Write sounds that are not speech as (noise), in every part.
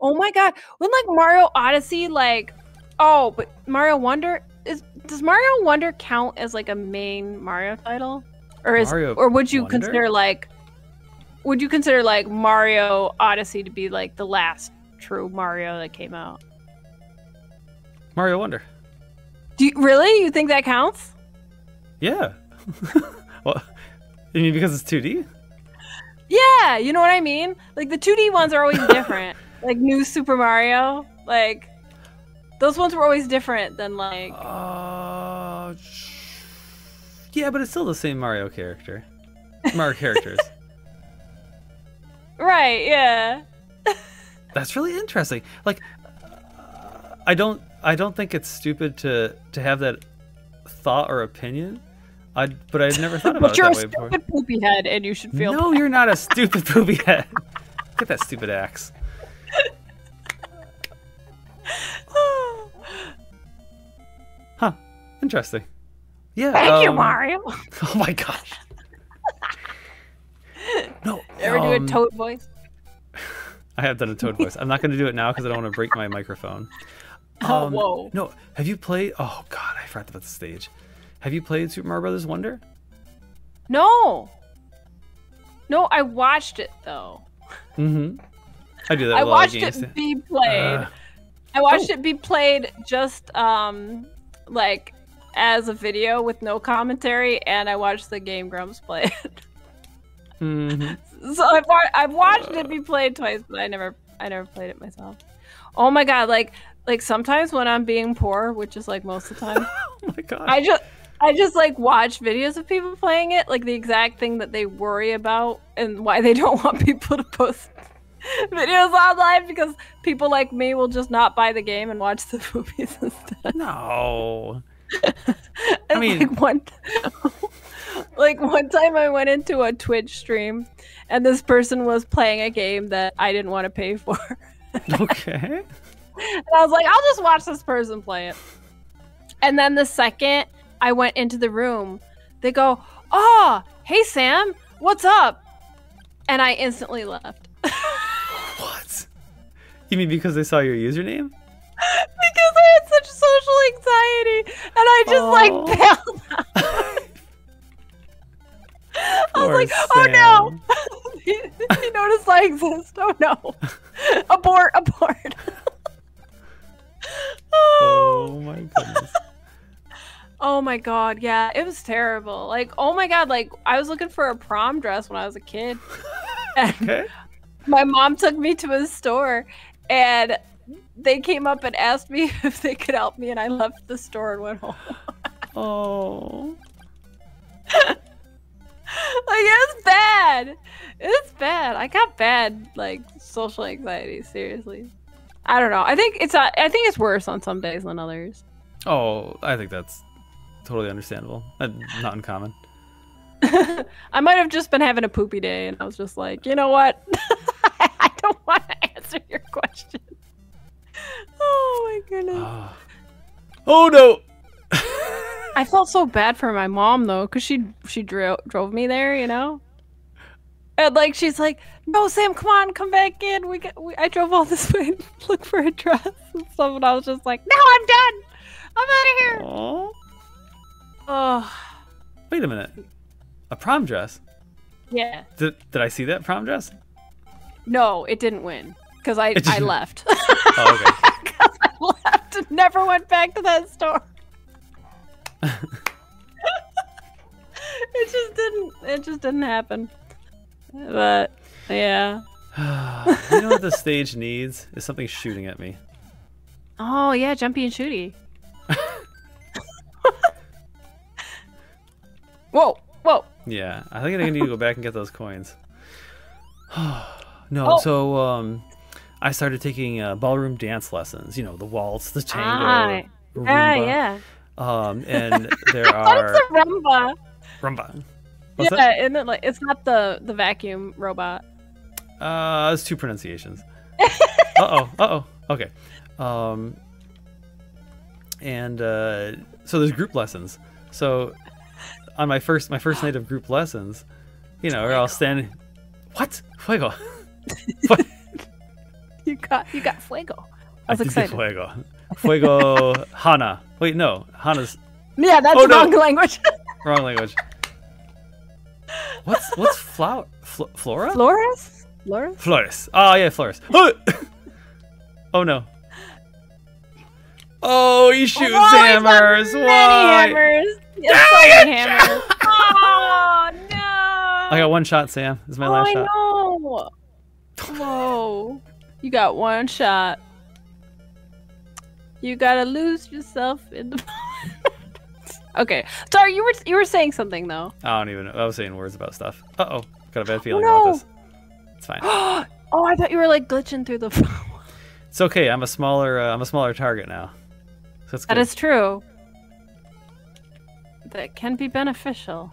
Oh my god! When like Mario Odyssey, like oh, but Mario Wonder is does Mario Wonder count as like a main Mario title, or is Mario or would you Wonder? consider like would you consider like Mario Odyssey to be like the last true Mario that came out? Mario Wonder. Do you really? You think that counts? Yeah. (laughs) well, you mean because it's 2D. Yeah, you know what I mean? Like the 2D ones are always (laughs) different. Like new Super Mario, like those ones were always different than like Uh, yeah, but it's still the same Mario character. Mario (laughs) characters. right, yeah. That's really interesting. Like, uh, I don't, I don't think it's stupid to to have that thought or opinion. I, but I'd never thought (laughs) about But it you're a that way before. stupid poopy head and you should feel No, you're not a stupid (laughs) poopy head. Get that stupid axe. Interesting. Yeah. Thank you, um, Mario. (laughs) Oh my gosh. No. Ever do a um, toad voice? I have done a toad voice. I'm not going to do it now because I don't want to break my microphone. (laughs) Oh, Um, whoa. No, have you played? Oh God, I forgot about the stage. Have you played Super Mario Brothers Wonder? No. No, I watched it though. Mm-hmm. I do that. I with a lot of watched it be played. Uh, I watched oh. it be played just um like as a video with no commentary, and I watched the Game Grumps play it. mhm. (laughs) so I've, wa- I've watched it be played twice, but I never I never played it myself. Oh my god! Like like sometimes when I'm being poor, which is like most of the time, (laughs) Oh my God. I just I just like watch videos of people playing it, like the exact thing that they worry about and why they (laughs) don't want people to post videos online because people like me will just not buy the game and watch the movies instead. no. (laughs) And, mean- like one, (laughs) like one time I went into a Twitch stream, and this person was playing a game that I didn't want to pay for, (laughs) okay. and Okay. I was like, I'll just watch this person play it. And then the second I went into the room, they go, "Oh, hey Sam, what's up?" And I instantly left What? You mean because they saw your username? Because I had such social anxiety, and I just Aw. like bailed out. (laughs) I was like, "Oh no!" he, he noticed I exist. Oh no! (laughs) abort! Abort! (laughs) oh. Oh my goodness. oh my god! Yeah, it was terrible. Like, oh my god! Like, I was looking for a prom dress when I was a kid, and Okay. my mom took me to a store, and they came up and asked me (laughs) if they could help me, and I left the store and went home. Oh. (laughs) like it's bad. It's bad. I got bad like social anxiety. Seriously, I don't know. I think it's uh, I think it's worse on some days than others. Oh, I think that's totally understandable. and Not uncommon. (laughs) I might have just been having a poopy day, and I was just like, you know what? I don't want Oh no. (laughs) I felt so bad for my mom though, cause she she drove drove me there, you know. And like she's like, "No, Sam, come on, come back in. We got. We, I drove all this (laughs) way to look for a dress and stuff." And I was just like, "No, I'm done. I'm out of here." Aw. Oh, Wait a minute. A prom dress? yeah. Did, did I see that prom dress? No, it didn't win because I I left. Oh, okay. (laughs) 'Cause (laughs) I left and never went back to that store. it just didn't. It just didn't happen. But yeah. (sighs) you know what the stage needs? Is something shooting at me. Oh yeah, jumpy and shooty. (laughs) whoa, whoa. Yeah, I think I need to go back and get those coins. (sighs) no, Oh. so um, I started taking uh, ballroom dance lessons. You know, the waltz, the tango, Ah, yeah, rumba. yeah. Um, and (laughs) there are a rumba. rumba. What's yeah, that? it like it's not the the vacuum robot. Uh, it's two pronunciations. (laughs) uh oh. Uh oh. Okay. Um, and uh, so there's group lessons. So on my first my first night of group lessons, you know, we're all standing. What? Fuego. (laughs) what? (laughs) you got you got fuego. I was did excited. fuego. Fuego (laughs) Hana. Wait, no. Hana's Yeah, that's Oh, no. wrong language. (laughs) wrong language. What's what's flower? Fl- flora? Flores? Flores? Flores. Oh yeah, Flores. oh no. Oh, he shoots Oh, hammers. Many Why? hammers. Many hammers. Oh no! I got one shot, Sam. This is my oh, last I shot. know. Whoa! You got one shot. You gotta lose yourself in the. (laughs) okay, sorry. You were you were saying something though. I don't even know. I was saying words about stuff. Uh oh. Got a bad feeling no. about this. It's fine. (gasps) oh, I thought you were like glitching through the. (laughs) phone. It's okay. I'm a smaller. Uh, I'm a smaller target now. So that's good. is true. That can be beneficial.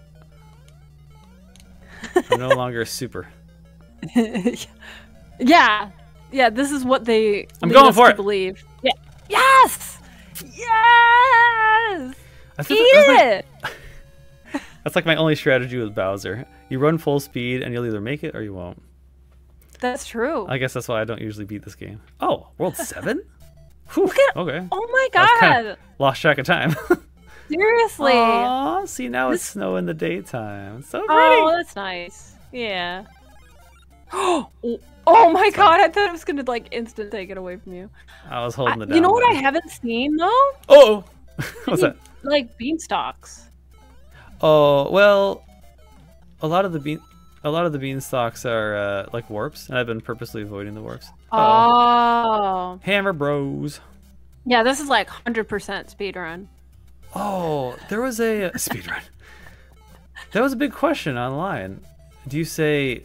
I'm no longer super. (laughs) yeah, yeah. This is what they. I'm lead going us for to it. Believe. Yeah. Yes. Yes. I Eat feel that's, my, it. (laughs) that's like my only strategy with Bowser. You run full speed and you'll either make it or you won't. That's true. I guess that's why I don't usually beat this game. Oh, World (laughs) 7? Whew, Look at- okay. oh my god. kinda- Lost track of time. (laughs) Seriously. Aw, see, now it's This- snow in the daytime. So oh, pretty. Oh, that's nice. Yeah. (gasps) oh my god! I thought it was gonna like instant take it away from you. I was holding it down. you know what I haven't seen though? Oh! (laughs) What's that? Like beanstalks. Oh, well, a lot of the bean. A lot of the beanstalks are uh, like warps, and I've been purposely avoiding the warps. Uh-oh. Oh. Hammer Bros. Yeah, this is like hundred percent speed run. Oh, there was a uh, (laughs) speed run. That was a big question online. Do you say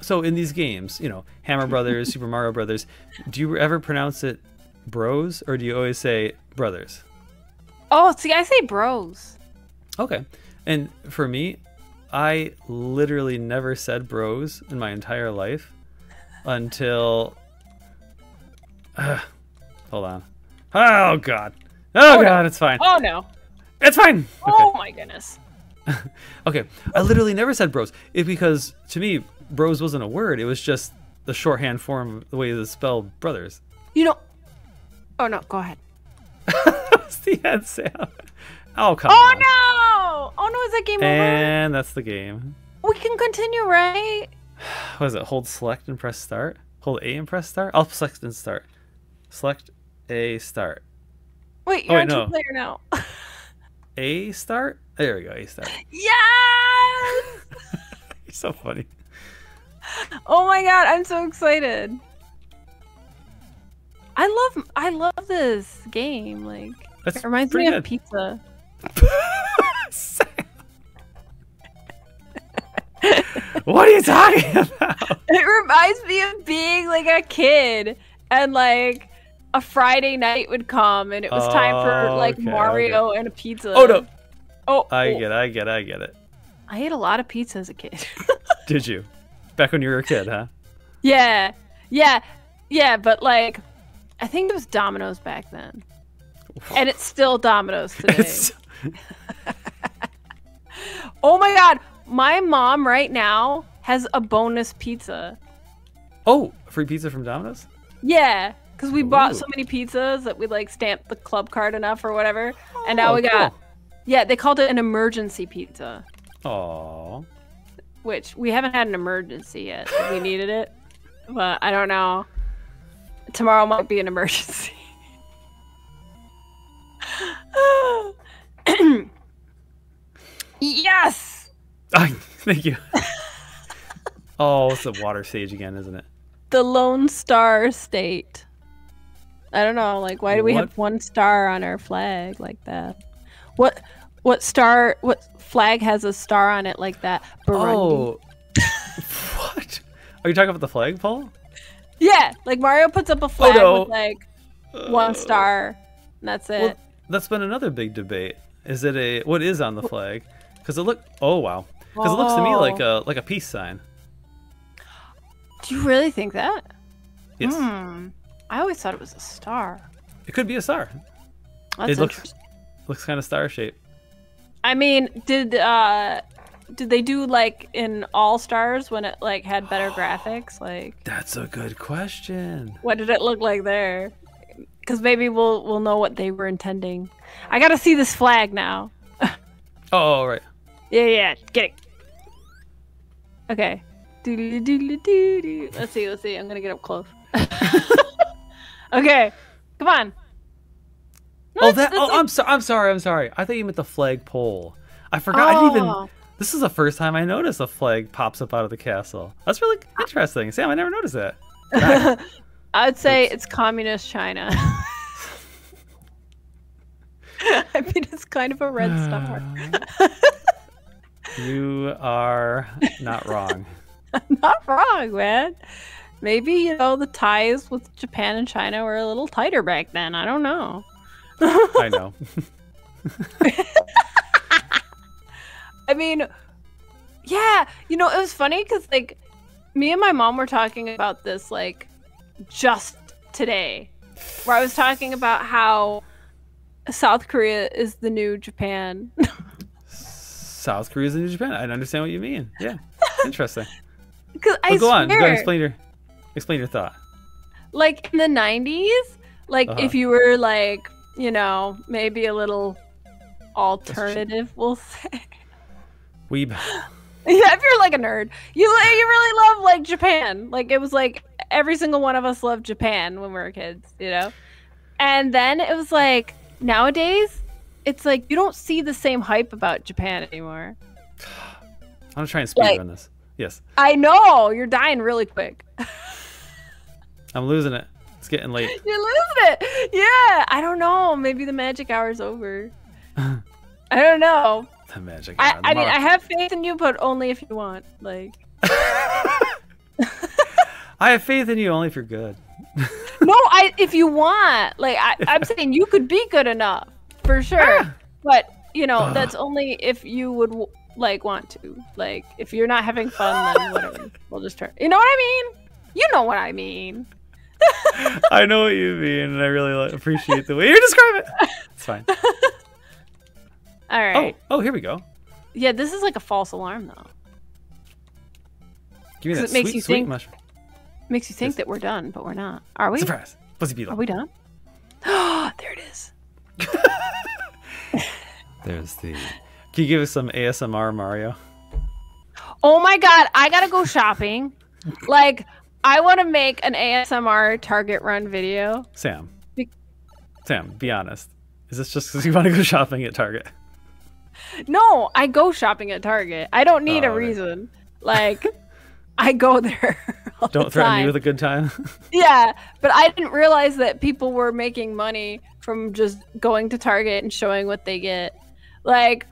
so in these games, you know, Hammer (laughs) Brothers, Super Mario Brothers, do you ever pronounce it bros or do you always say brothers? Oh, see, I say bros. Okay. And for me, I literally never said bros in my entire life until Ugh. (sighs) hold on. Oh god. Oh, Oh, no. god, it's fine. Oh no. It's fine. Oh, okay. Oh my goodness. (laughs) Okay, I literally never said bros. It because to me, bros wasn't a word. It was just the shorthand form, the way to spell brothers. You know. Oh no. Go ahead. (laughs) That's the end sound. Oh come Oh on. no! Oh no! Is that game over? And that's the game. We can continue, right? (sighs) What is it? Hold select and press start. Hold A and press start. I'll select and start. Select A start. Wait, Oh, you're wait, on no. two player now. A start. There we go. A start. (laughs) yes! (laughs) You're so funny. Oh my god, I'm so excited. I love I love this game. Like That's it reminds me of pizza. (laughs) what are you talking about? It reminds me of being like a kid and like a Friday night would come and it was time for Oh, like okay, Mario and a pizza. Oh no! Oh, I oh. get it. I get it. I get it. I ate a lot of pizza as a kid. (laughs) Did you? Back when you were a kid, huh? yeah. Yeah. Yeah, but like I think it was Domino's back then. And it's still Domino's (laughs) today. Oh my god, my mom right now has a bonus pizza. oh, free pizza from Domino's. Yeah, because we bought so many pizzas that we like stamped the club card enough or whatever, and now Oh, we got. Yeah, they called it an emergency pizza, Oh, which we haven't had an emergency yet. we needed it, but I don't know. Tomorrow might be an emergency. (laughs) yes, (laughs) thank you. oh, it's the water stage again, isn't it? the Lone Star State. I don't know, like why do we What? have one star on our flag like that? What what star what flag has a star on it like that? Burundi. Oh, (laughs) what? Are you talking about the flag, flagpole? Yeah, like Mario puts up a flag Oh, no. with like one Uh, star. And that's it. Well, that's been another big debate. Is it a what is on the flag? Because it look. Oh wow. Because it looks to me like a like a peace sign. Do you really think that? Yes, Hmm. I always thought it was a star. it could be a star. That's It looks-. Looks kind of star shaped. I mean, did uh did they do like in All Stars when it like had better graphics? Like, That's a good question. what did it look like there? Because maybe we'll we'll know what they were intending. I gotta see this flag now. (laughs) Oh, right. Yeah, yeah, get it. Okay. Let's see, let's see. I'm gonna get up close. (laughs) okay, come on. Oh, that. Oh, I'm sorry. I'm sorry. I'm sorry. I thought you meant the flag pole. I forgot. I didn't even. Oh. This is the first time I noticed a flag pops up out of the castle. That's really interesting. Sam, I never noticed (laughs) that. I'd say Oops. it's communist China. (laughs) I mean, it's kind of a red star. (sighs) you are not wrong. (laughs) Not wrong, man. Maybe, you know, the ties with Japan and China were a little tighter back then. I don't know. I know. (laughs) I mean, yeah, you know, it was funny because, like, me and my mom were talking about this, like, just today, where I was talking about how South Korea is the new Japan. South Korea is the new Japan. I understand what you mean. Yeah, interesting. (laughs) Because I go on. Go swear, on. Explain your explain your thought. like in the 90s, like Uh-huh. if you were, like, you know, maybe a little alternative, we'll say. (laughs) We. Yeah, if you're like a nerd, you you really love like Japan. Like it was like every single one of us loved Japan when we were kids, you know. And then it was like nowadays, it's like you don't see the same hype about Japan anymore. (sighs) I'm gonna try and speed Like- run this. Yes, I know you're dying really quick. (laughs) I'm losing it. It's getting late. (laughs) You're losing it. Yeah, I don't know. Maybe the magic hour's over. (laughs) I don't know. The magic. I, hour, I mean. I have faith in you, but only if you want. Like, (laughs) I have faith in you only if you're good. no, I if you want. Like, I, I'm saying you could be good enough for sure. Ah. But you know, that's only if you would like want to. Like, if you're not having fun, then whatever. We'll just turn. You know what I mean? You know what I mean. (laughs) I know what you mean, and I really appreciate the way you describe it. It's fine. (laughs) All right. Oh, oh, here we go. Yeah, this is like a false alarm though. Give me that it makes sweet, you sweet think- mushroom. Makes you think Yes. that we're done, but we're not. Are we? Surprise. Fuzzy beetle. Are we done? (gasps) there it is. (laughs) There's the. Can you give us some ASMR, Mario? Oh my god, I gotta go shopping. like, I want to make an ASMR Target run video. Sam. Be- Sam, be honest. Is this just because you want to go shopping at Target? No, I go shopping at Target. I don't need Oh, a reason. Like, (laughs) I go there. Don't threaten me with a good time. (laughs) Yeah, but I didn't realize that people were making money from just going to Target and showing what they get. Like,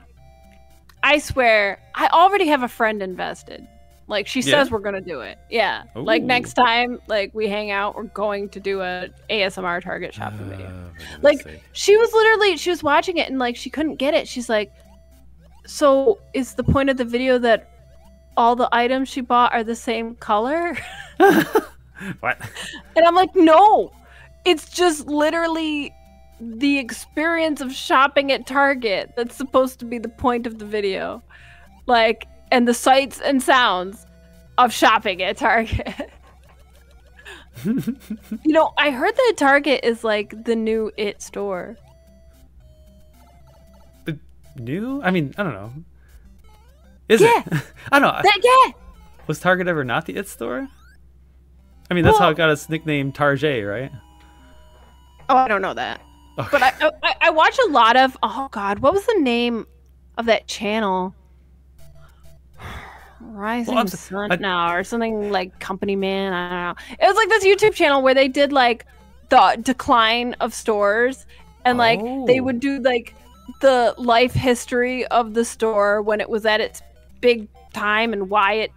I swear, I already have a friend invested. Like, she Yeah? says we're gonna do it. Yeah. Like next time, like we hang out, we're going to do a ASMR Target shopping video. Uh, for goodness Like, sake. She was literally she was watching it and like she couldn't get it. She's like, "So is the point of the video that all the items she bought are the same color?" (laughs) what? And I'm like, no, it's just literally the experience of shopping at Target that's supposed to be the point of the video. Like, and the sights and sounds of shopping at Target. (laughs) you know, I heard that Target is like the new It store. The new? I mean, I don't know. Is Yeah. it? (laughs) I don't know. That, yeah. Was Target ever not the It store? I mean, that's how it got its nickname Target, right? Oh, I don't know that. Okay. But I, I I watch a lot of oh god, what was the name of that channel? Rising Well, Sun I- now or something like Company Man. I don't know. It was like this YouTube channel where they did like the decline of stores and like they Oh. would do like the life history of the store when it was at its big time and why it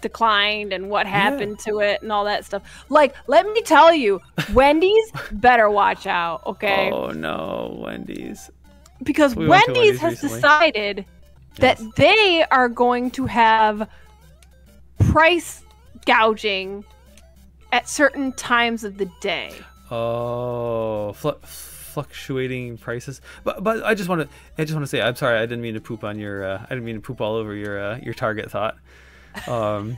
declined and what happened to it and all that stuff. Like, let me tell you, (laughs) Wendy's better watch out, okay? Oh no, Wendy's. because We Wendy's Wendy's has recently. decided that Yes. they are going to have price gouging at certain times of the day. Oh, fl- fluctuating prices. But but I just want to I just want to say I'm sorry I didn't mean to poop on your uh, I didn't mean to poop all over your uh, your Target thought. Um,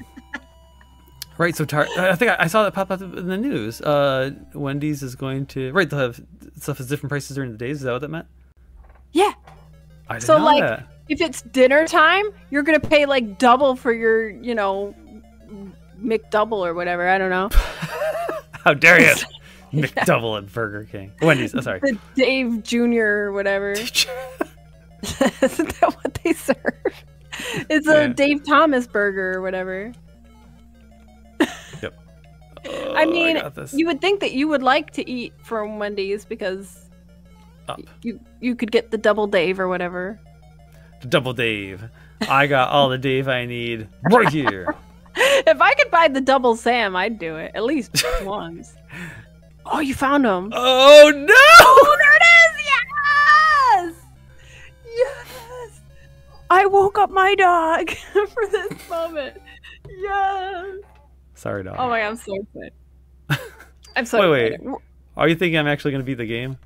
(laughs) right. So tar- I think I, I saw that pop up in the news. Uh, Wendy's is going to right. They'll have stuff at different prices during the days. Is that what that meant? Yeah. I didn't So, know like, that. If it's dinner time, you're gonna pay like double for your, you know, McDouble or whatever. I don't know. (laughs) How dare you? (laughs) McDouble at Burger King. Wendy's. Oh, sorry. The Dave Jr. or whatever. (laughs) Isn't that what they serve? It's a Yeah. Dave Thomas burger or whatever. Oh, I mean, this. you would think that you would like to eat from Wendy's because Up. you you could get the double Dave or whatever. The double Dave. I got all the Dave I need right here. (laughs) If I could buy the double Sam, I'd do it at least (laughs) once. Oh, you found him. Oh no! Oh, there it is! Yes! Yes! I woke up my dog (laughs) for this moment. Yes! Sorry, dog. Oh my god, I'm so excited. I'm so Wait, wait. excited. Are you thinking I'm actually going to beat the game?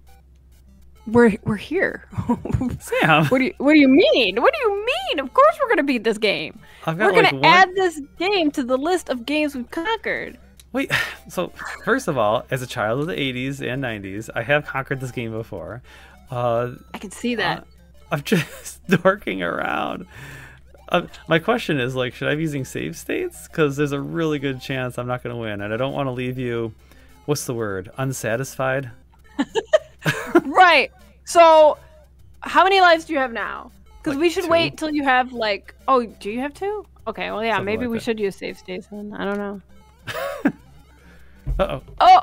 We're we're here. (laughs) Sam, what do you what do you mean? What do you mean? Of course we're gonna beat this game. I've We're got gonna one. add this game to the list of games we've conquered. Wait, (laughs) so first of all, as a child of the 80s and 90s, I have conquered this game before. Uh, I can see that. (laughs) I'm just dorking around. Uh, my question is like, should I be using save states? Because there's a really good chance I'm not going to win, and I don't want to leave you. What's the word? Unsatisfied. (laughs) right. So, how many lives do you have now? Because Like we should two. wait till you have like. Oh, do you have two? Okay. Well, yeah. Something maybe like we that. should use save states then. I don't know. (laughs) Uh oh. Oh,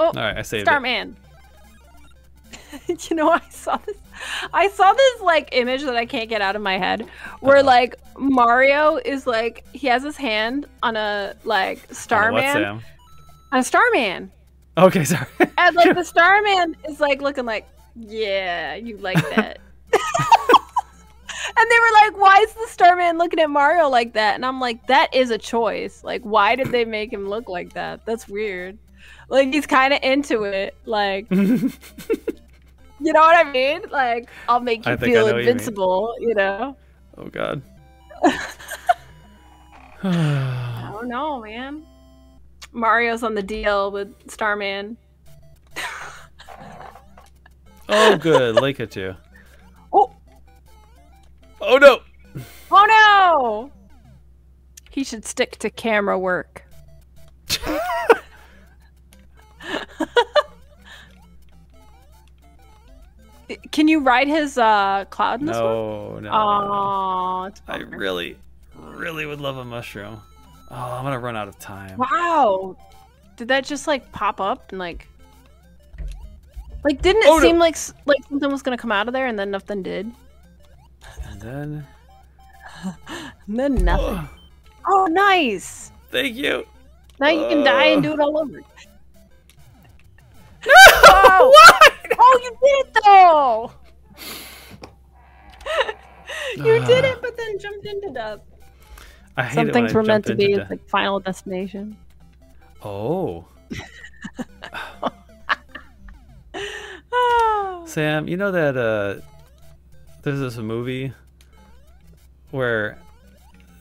Oh. All right, I saved it. Starman. (laughs) you know, I saw this. I saw this like image that I can't get out of my head, where Uh-oh. like Mario is like he has his hand on a like On the what, Starman, Sam? on a Starman, Okay, sorry. (laughs) and like the (laughs) Starman is like looking like, yeah, you like (laughs) that. And they were like, "Why is the Starman looking at Mario like that?" And I'm like, "That is a choice. Like, why did they make him look like that? That's weird. Like, he's kind of into it. Like, you know what I mean? Like, I'll make you I feel what you invincible. You, know? oh God. (sighs) I don't know, man. Mario's on the deal with Starman. oh, good. Lake at you. Oh, Oh no. oh no! He should stick to camera work. (laughs) Can you ride his uh, cloud in this one? No, no. Oh, it's a I bummer. really, really would love a mushroom. Oh, I'm gonna run out of time. Wow. Did that just like pop up and like like didn't it Oh, no. seem like like something was gonna come out of there and then nothing did? And then, (laughs) And then nothing. Ugh, (gasps) Oh, nice. thank you. Now you can die and do it all over. No, (laughs) Oh. (laughs) what? Oh, you did it though. (sighs) you did Ah. it, (sighs) but then jumped into death. I hate Some things were meant to be like final destination. Oh, Oh. (laughs) Sam, you know that uh, there's this movie where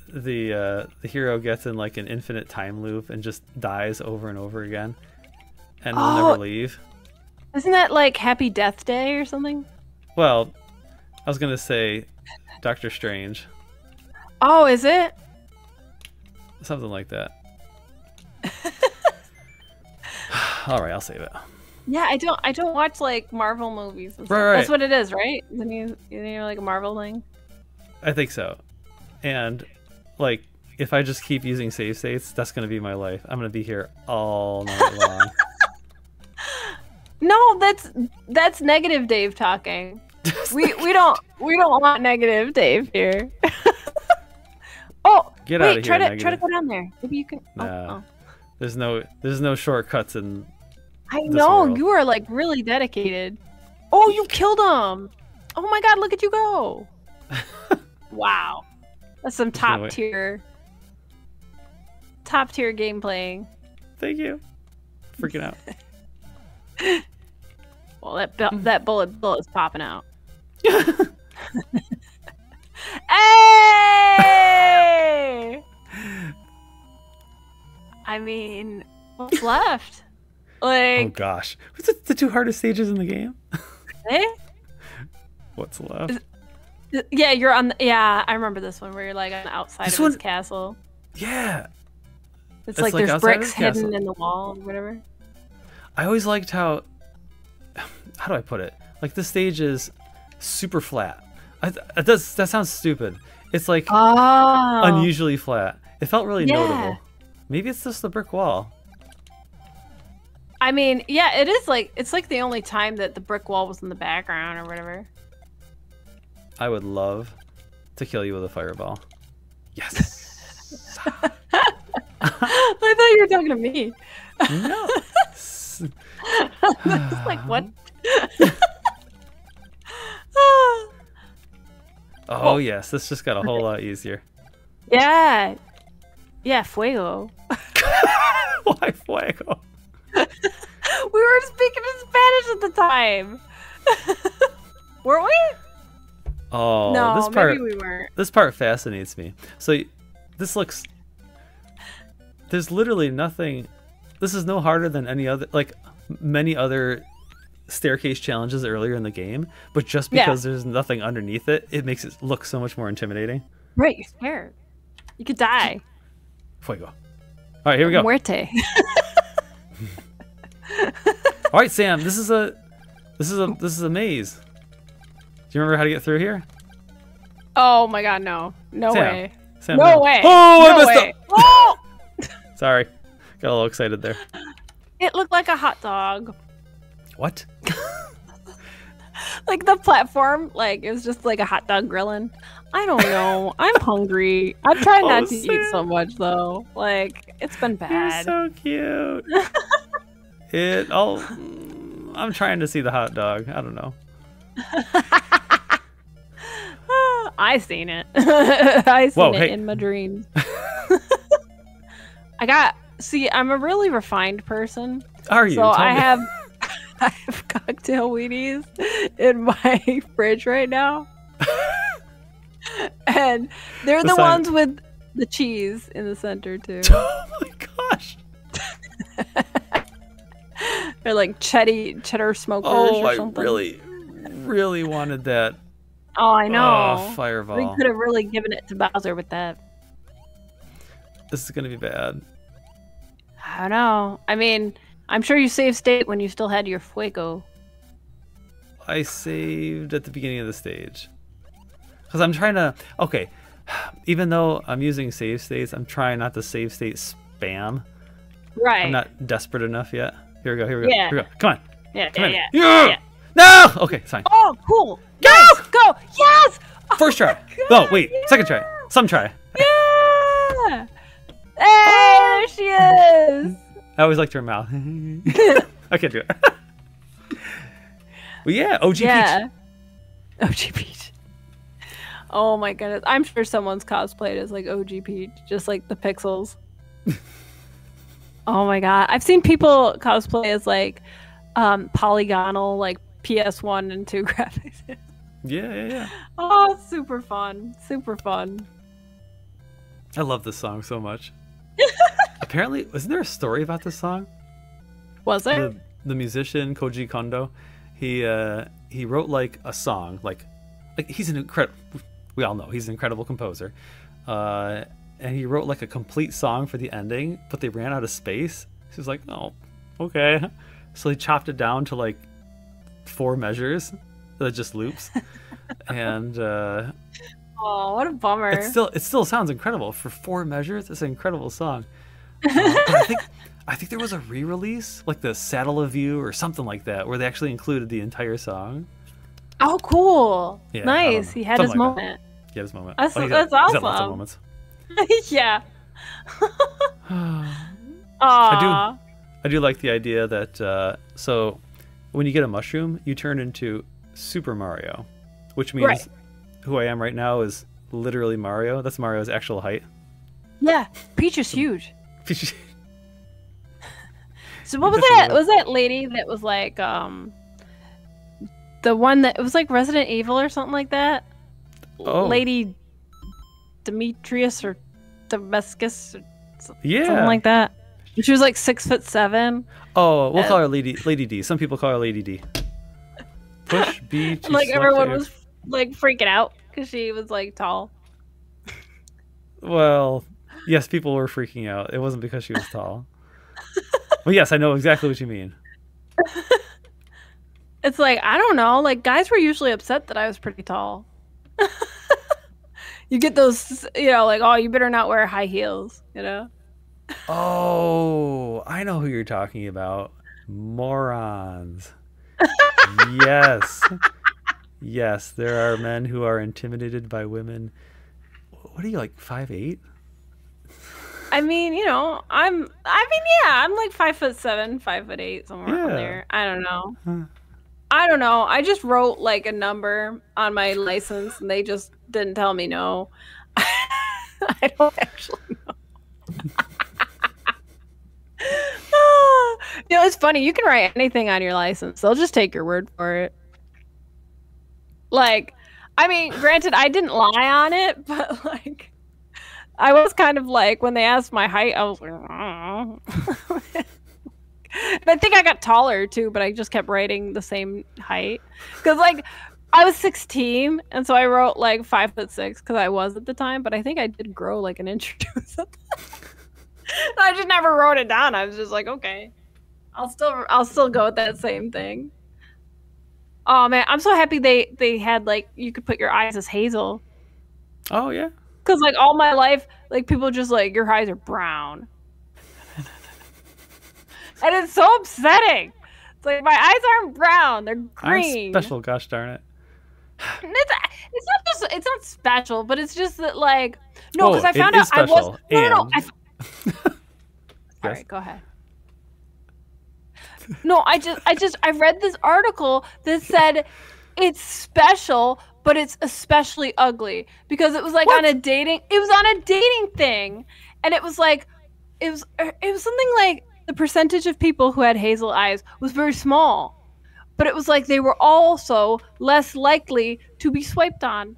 the uh, the hero gets in like an infinite time loop and just dies over and over again, and will Oh. never leave. Isn't that like Happy Death Day or something? Well, I was gonna say Doctor Strange, Oh, is it? Something like that. (laughs) (sighs) All right, I'll save it. Yeah, I don't. I don't watch like Marvel movies. Right, right. That's what it is, right? Then you, you're like a Marvel thing. I think so. And like, if I just keep using save states, that's gonna be my life. I'm gonna be here all night (laughs) long. No, that's that's negative Dave talking. (laughs) We we don't we don't want negative Dave here. Get wait, outta try here, to try to negative. go down there. Maybe you can. oh, oh. There's no there's no shortcuts in I know world. you are like really dedicated. Oh, you killed him! Oh my God, look at you go! (laughs) wow, that's some top way. tier, top tier game playing. Thank you. Freaking out. (laughs) Well, that bu- that bullet bill is popping out. (laughs) hey! I mean, what's left? Like, Oh gosh, what's the, the two hardest stages in the game? eh? What's left? yeah, you're on. The, yeah, I remember this one where you're like on the outside This of his one- castle. Yeah, It's, It's like, like there's bricks his castle. hidden in the wall or whatever. I always liked how. How do I put it? Like this stage is super flat. I, that does that sounds stupid. It's like Oh, unusually flat. It felt really Yeah. notable. Maybe it's just the brick wall. I mean, yeah, it is like it's like the only time that the brick wall was in the background or whatever. I would love to kill you with a fireball. Yes. (laughs) I thought you were talking to me. no. (laughs) (laughs) Like what? Oh, oh yes, this just got a whole lot easier. yeah, yeah, fuego. (laughs) Why fuego? We were speaking in Spanish at the time. (laughs) Weren't we? Oh, no, this part maybe we weren't. this part fascinates me. So this looks there's literally nothing this is no harder than any other like many other staircase challenges earlier in the game, but just Yeah. because there's nothing underneath it, it makes it look so much more intimidating. Right, you're scared. You could die. Fuego. All right, here we go. Muerte. (laughs) All right, Sam, this is a this is a this is a maze. Do you remember how to get through here? Oh my god, no. No Sam. way. Sam, No way. Oh, no I messed way. up. Oh! (laughs) Sorry. Got a little excited there. It looked like a hot dog. What? (laughs) Like the platform, like it was just like a hot dog grilling. I don't know. (laughs) I'm hungry. I'm trying Oh, not to eat so much though. Like it's been You're bad. so cute. (laughs) it. I'll. Mm, I'm trying to see the hot dog. I don't know. I seen it. I seen Whoa, it hey. in my dreams. I got see. I'm a really refined person, Are you? so Tell I me. have I have (laughs) cocktail weenies in my (laughs) fridge right now, (laughs) and they're the The ones with the cheese in the center too. oh my gosh. They're like cheddar cheddar smokers Oh, or I something. really, really wanted that. Oh, I know. Oh, we could have really given it to Bowser with that. This is gonna be bad. I don't know. I mean, I'm sure you saved state when you still had your fuego. I saved at the beginning of the stage. Because I'm trying to. Okay. (sighs) Even though I'm using save states, I'm trying not to save state spam. Right. I'm not desperate enough yet. Here we go. Here we go. Yeah. Here we go. Come on. yeah, Come yeah, on. yeah. Yeah. No. Okay. It's fine. Oh, cool. Go! Nice. Go. Yes. Oh First try. Oh, No, wait. Second try. Some try. Yeah. Hey, (laughs) there she is. I always liked her mouth. (laughs) I can't do it. well, yeah. OG yeah. OG Peach. Oh my goodness. I'm sure someone's cosplayed as like OG Peach, just like the pixels. (laughs) oh my god. I've seen people cosplay as like um polygonal like PS1 and 2 (laughs) graphics. Yeah, yeah, yeah. oh, super fun. Super fun. I love this song so much. (laughs) Apparently, wasn't there a story about this song? Was there? The, the musician Koji Kondo, he uh, he wrote like a song, like, like he's an incredible. We all know he's an incredible composer, uh, and he wrote like a complete song for the ending, but they ran out of space. He was like, "Oh, okay," (laughs) so he chopped it down to like four measures that just loops, (laughs) and uh, Oh, what a bummer. it still it still sounds incredible for four measures. It's an incredible song. (laughs) Uh, I think I think there was a re-release, like the Satellaview or something like that, where they actually included the entire song. oh, cool. Yeah, nice. He had Something his like that. moment. He had his moment. That's- he that's had awesome. (laughs) yeah. (sighs) I Aw. I do like the idea that uh, so when you get a mushroom, you turn into Super Mario, which means Right. Who I am right now is literally Mario. That's Mario's actual height. Yeah. Peach is huge. (laughs) yeah, So what was that? Was that lady that was like, um, the one that it was like Resident Evil or something like that. Oh. Lady Demetrius or Damascus or Yeah. something like that. She was like six foot seven. oh, we'll Uh, call her Lady Lady D. Some people call her Lady D. Push B (laughs) like everyone was like freaking out because she was like tall. Well, yes, people were freaking out. It wasn't because she was tall. but yes, I know exactly what you mean. (laughs) It's like I don't know. Like guys were usually upset that I was pretty tall. (laughs) you get those, you know, like oh, you better not wear high heels, you know. Oh, I know who you're talking about. Morons. (laughs) yes. Yes, there are men who are intimidated by women. What are you like, five eight? I mean, you know, I'm. I mean, yeah, I'm like five foot seven, five foot eight, somewhere Yeah. around there. I don't know. Huh. I don't know. I just wrote like a number on my license, and they just didn't tell me no. (laughs) I don't actually know. (laughs) Ah, you know, it's funny. You can write anything on your license; they'll just take your word for it. Like, I mean, granted, I didn't lie on it, (laughs) but like, I was kind of like when they asked my height, I was like. (laughs) I think I got taller too, but I just kept writing the same height because like I was 16, and so I wrote like five foot six because I was at the time, but I think I did grow like an inch (laughs) or two. something. I just never wrote it down. I was just like, okay, I'll still I'll still go with that same thing. Oh man, I'm so happy they they had like you could put your eyes as hazel. Oh yeah. Cause like all my life, like people just like your eyes are brown, (laughs) and it's so upsetting. It's like my eyes aren't brown; they're green. I'm special, gosh darn it. It's it's not just it's not special, but it's just that like no, Oh, because I it found out I was no no no. I (laughs) Yes. right, go ahead. No, I just I just I read this article that said it's special, but it's especially ugly because it was like on a dating it was on a dating thing and it was like it was er, it was something like the percentage of people who had hazel eyes was very small. But it was like they were also less likely to be swiped on.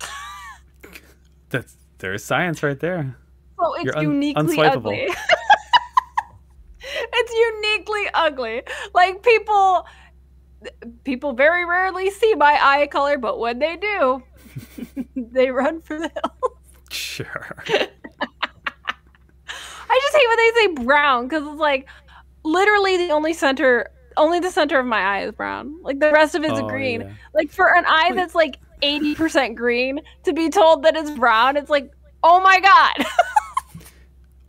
(laughs) That's there's science right there. So it's You're un- uniquely unswipeable. ugly. (laughs) it's uniquely ugly. Like people people very rarely see my eye color, but when they do, (laughs) they run for the hills. Sure. (laughs) I just hate when they say brown because it's like literally the only center only the center of my eye is brown. Like the rest of it's Oh, green. yeah. Like for an eye that's like 80% green to be told that it's brown, it's like, oh my god. (laughs)